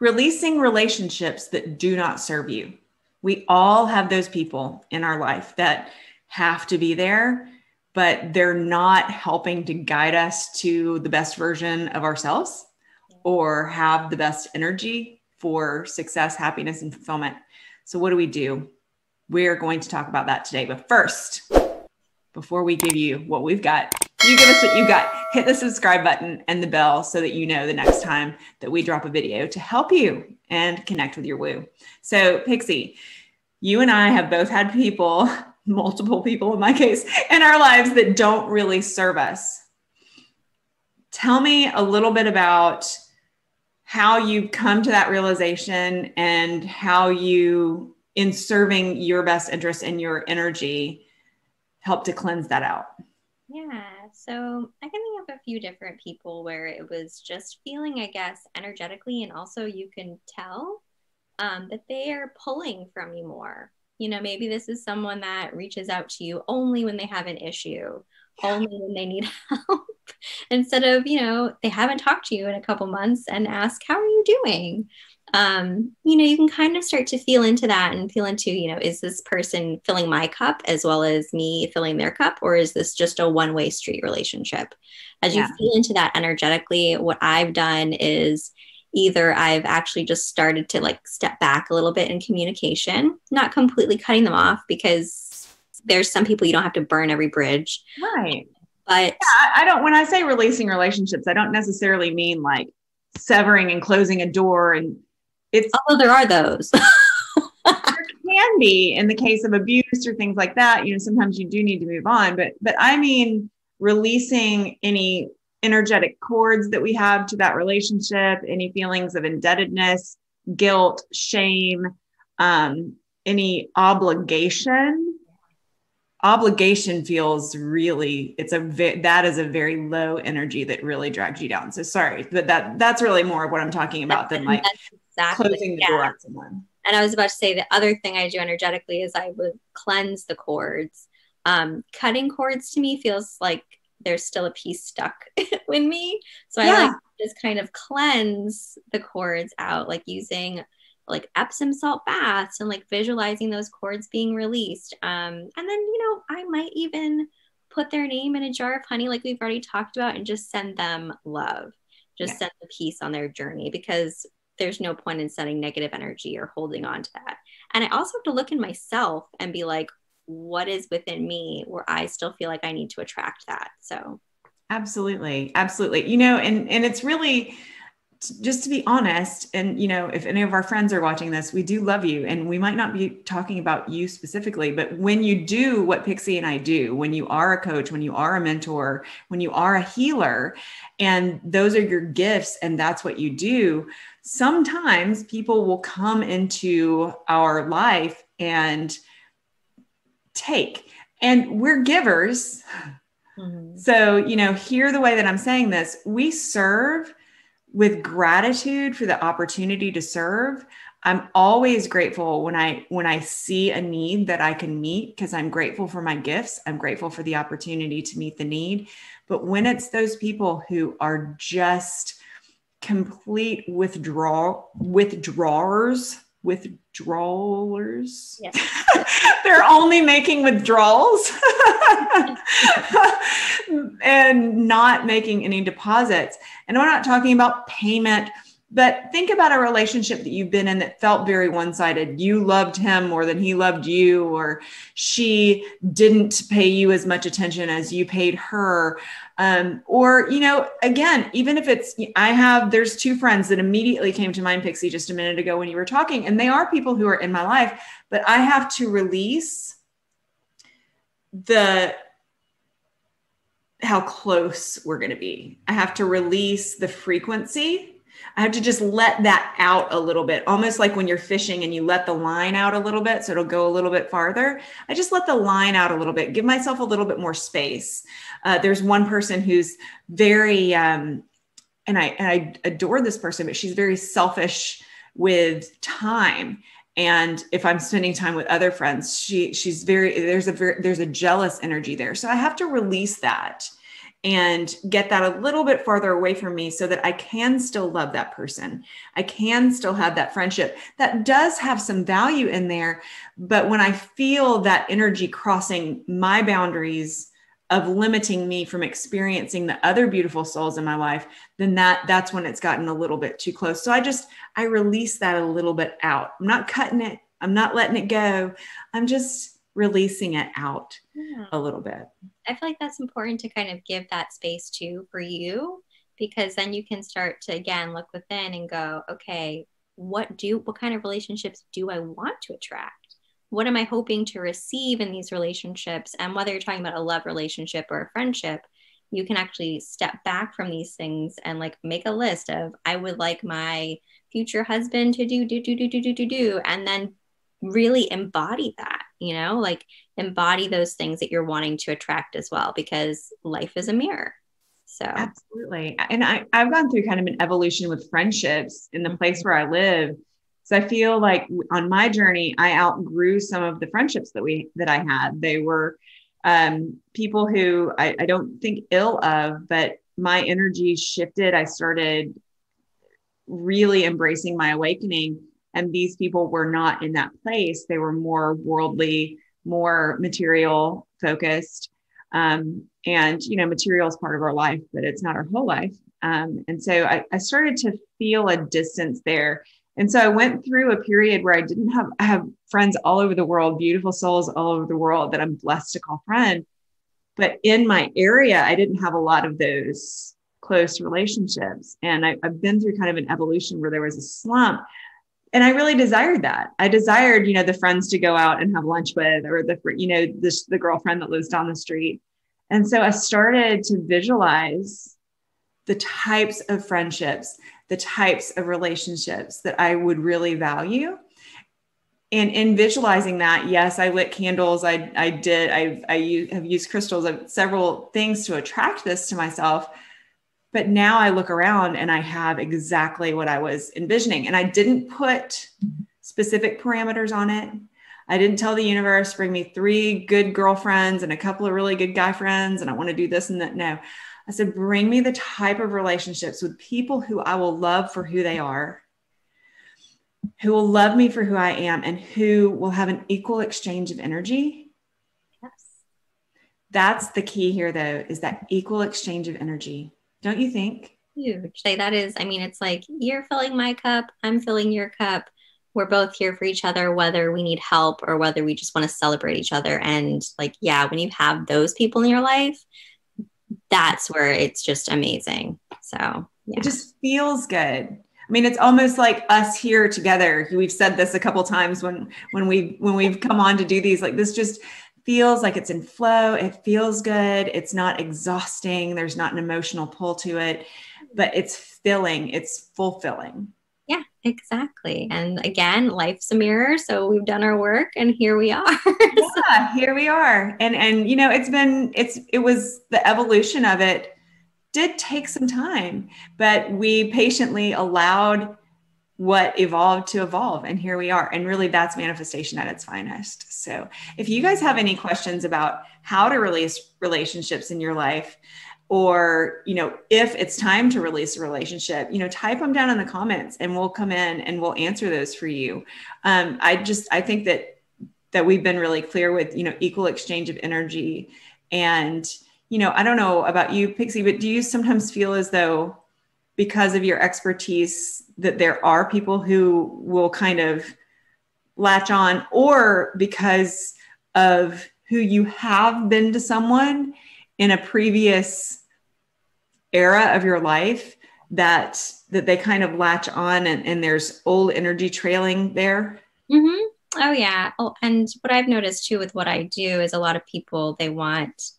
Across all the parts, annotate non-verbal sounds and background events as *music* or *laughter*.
releasing relationships that do not serve you. We all have those people in our life that have to be there, but they're not helping to guide us to the best version of ourselves or have the best energy for success, happiness, and fulfillment. So, what do we do? We're going to talk about that today. But first, before we give you what we've got, you give us what you got. Hit the subscribe button and the bell so that you know the next time that we drop a video to help you and connect with your woo. So, Pixi, you and I have both had people, *laughs* multiple people in my case, in our lives that don't really serve us. Tell me a little bit about how you come to that realization and how you, in serving your best interest and your energy, help to cleanse that out. Yeah. So I can think of a few different people where it was just feeling, I guess, energetically, and also you can tell um, that they are pulling from you more. You know, maybe this is someone that reaches out to you only when they have an issue, only when they need *laughs* help, instead of, you know, they haven't talked to you in a couple months and ask, How are you doing? Um, you know, you can kind of start to feel into that and feel into, you know, is this person filling my cup as well as me filling their cup, or is this just a one way street relationship? As yeah. you feel into that energetically, what I've done is either I've actually just started to like step back a little bit in communication, not completely cutting them off because there's some people you don't have to burn every bridge. Right. But yeah, I don't, when I say releasing relationships, I don't necessarily mean like severing and closing a door and it's although there are those. *laughs* there can be in the case of abuse or things like that. You know, sometimes you do need to move on, but but I mean releasing any energetic cords that we have to that relationship, any feelings of indebtedness, guilt, shame, um, any obligation obligation feels really it's a ve- that is a very low energy that really drags you down so sorry but that that's really more of what i'm talking about than like exactly, closing the yeah. door on someone and i was about to say the other thing i do energetically is i would cleanse the cords um, cutting cords to me feels like there's still a piece stuck *laughs* with me so i like just kind of cleanse the cords out like using like Epsom salt baths and like visualizing those cords being released. Um, and then, you know, I might even put their name in a jar of honey, like we've already talked about, and just send them love, just yeah. send the peace on their journey because there's no point in sending negative energy or holding on to that. And I also have to look in myself and be like, what is within me where I still feel like I need to attract that? So, absolutely, absolutely. You know, and and it's really just to be honest and you know if any of our friends are watching this we do love you and we might not be talking about you specifically but when you do what pixi and i do when you are a coach when you are a mentor when you are a healer and those are your gifts and that's what you do sometimes people will come into our life and take and we're givers mm-hmm. so you know hear the way that i'm saying this we serve with gratitude for the opportunity to serve i'm always grateful when i when i see a need that i can meet because i'm grateful for my gifts. I'm grateful for the opportunity to meet the need. But when it's those people who are just complete withdrawal withdrawers withdrawers. Yes. *laughs* They're only making withdrawals *laughs* and not making any deposits. And we're not talking about payment, but think about a relationship that you've been in that felt very one sided. You loved him more than he loved you, or she didn't pay you as much attention as you paid her. Um, or, you know, again, even if it's, I have, there's two friends that immediately came to mind, Pixi, just a minute ago when you were talking, and they are people who are in my life, but I have to release the, how close we're going to be. I have to release the frequency I have to just let that out a little bit, almost like when you're fishing and you let the line out a little bit so it'll go a little bit farther. I just let the line out a little bit, give myself a little bit more space. Uh, there's one person who's very, um, and I, and I adore this person, but she's very selfish with time and if i'm spending time with other friends she she's very there's a very there's a jealous energy there so i have to release that and get that a little bit farther away from me so that I can still love that person. I can still have that friendship that does have some value in there. But when I feel that energy crossing my boundaries, of limiting me from experiencing the other beautiful souls in my life then that that's when it's gotten a little bit too close so i just i release that a little bit out i'm not cutting it i'm not letting it go i'm just releasing it out yeah. a little bit i feel like that's important to kind of give that space too for you because then you can start to again look within and go okay what do what kind of relationships do i want to attract what am I hoping to receive in these relationships? And whether you're talking about a love relationship or a friendship, you can actually step back from these things and like make a list of I would like my future husband to do do do do do do do do and then really embody that, you know, like embody those things that you're wanting to attract as well because life is a mirror. So absolutely. And I, I've gone through kind of an evolution with friendships in the place where I live so I feel like on my journey, I outgrew some of the friendships that we that I had. They were um, people who I, I don't think ill of, but my energy shifted. I started really embracing my awakening, and these people were not in that place. They were more worldly, more material focused. Um, and you know, material is part of our life, but it's not our whole life. Um, and so I, I started to feel a distance there and so I went through a period where I didn't have I have friends all over the world, beautiful souls all over the world that I'm blessed to call friend. But in my area, I didn't have a lot of those close relationships. And I, have been through kind of an evolution where there was a slump. And I really desired that. I desired, you know, the friends to go out and have lunch with, or the, you know, the, the girlfriend that lives down the street. And so I started to visualize the types of friendships the types of relationships that I would really value. And in visualizing that, yes, I lit candles. I, I did. I, I have used crystals, of several things to attract this to myself. But now I look around and I have exactly what I was envisioning. And I didn't put specific parameters on it. I didn't tell the universe, bring me three good girlfriends and a couple of really good guy friends, and I want to do this and that. No, I said, bring me the type of relationships with people who I will love for who they are, who will love me for who I am, and who will have an equal exchange of energy. Yes. That's the key here, though, is that equal exchange of energy. Don't you think? Huge. Say that is, I mean, it's like you're filling my cup, I'm filling your cup. We're both here for each other, whether we need help or whether we just want to celebrate each other. And like, yeah, when you have those people in your life, that's where it's just amazing. So yeah. it just feels good. I mean, it's almost like us here together. We've said this a couple times when when we when we've come on to do these. Like this just feels like it's in flow. It feels good. It's not exhausting. There's not an emotional pull to it, but it's filling. It's fulfilling. Yeah, exactly. And again, life's a mirror. So we've done our work and here we are. *laughs* yeah, here we are. And and you know, it's been it's it was the evolution of it did take some time, but we patiently allowed what evolved to evolve and here we are. And really that's manifestation at its finest. So if you guys have any questions about how to release relationships in your life or you know if it's time to release a relationship you know type them down in the comments and we'll come in and we'll answer those for you. Um, i just i think that that we've been really clear with you know equal exchange of energy. And you know i don't know about you pixi but do you sometimes feel as though because of your expertise that there are people who will kind of latch on or because of who you have been to someone in a previous era of your life that that they kind of latch on and, and there's old energy trailing there mm-hmm. oh yeah oh, and what i've noticed too with what i do is a lot of people they want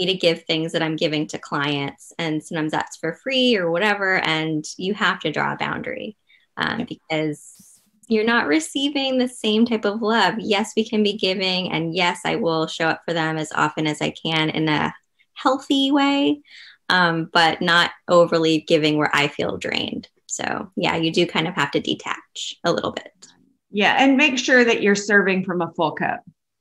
me to give things that i'm giving to clients and sometimes that's for free or whatever and you have to draw a boundary um, because you're not receiving the same type of love yes we can be giving and yes i will show up for them as often as i can in a healthy way, um, but not overly giving where I feel drained. So, yeah, you do kind of have to detach a little bit. Yeah. And make sure that you're serving from a full cup.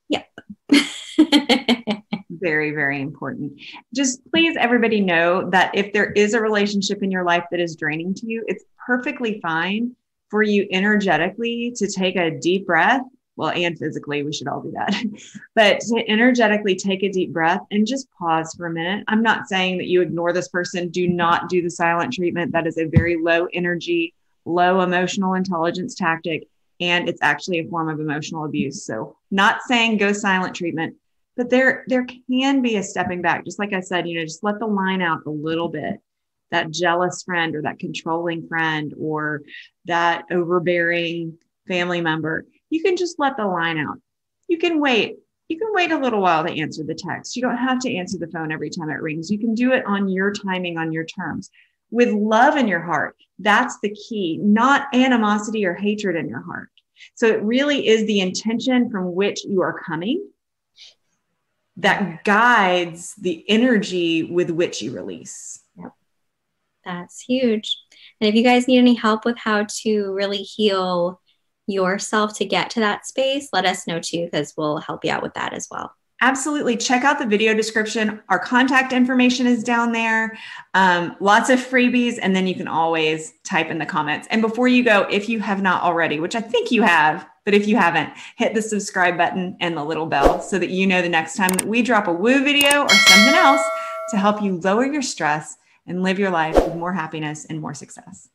Yep. *laughs* very, very important. Just please, everybody know that if there is a relationship in your life that is draining to you, it's perfectly fine for you energetically to take a deep breath. Well, and physically, we should all do that. *laughs* but to energetically take a deep breath and just pause for a minute. I'm not saying that you ignore this person. Do not do the silent treatment. That is a very low energy, low emotional intelligence tactic. And it's actually a form of emotional abuse. So, not saying go silent treatment, but there there can be a stepping back. Just like i said you know just let the line out a little bit. That jealous friend or that controlling friend or that overbearing family member you can just let the line out. You can wait. You can wait a little while to answer the text. You don't have to answer the phone every time it rings. You can do it on your timing on your terms. With love in your heart that's the key not animosity or hatred in your heart. So it really is the intention from which you are coming that guides the energy with which you release. Yep. That's huge. And if you guys need any help with how to really heal yourself to get to that space, let us know too, because we'll help you out with that as well. Absolutely. Check out the video description. Our contact information is down there. Um, lots of freebies. And then you can always type in the comments. And before you go, if you have not already, which I think you have, but if you haven't, hit the subscribe button and the little bell so that you know the next time that we drop a woo video or something else to help you lower your stress and live your life with more happiness and more success.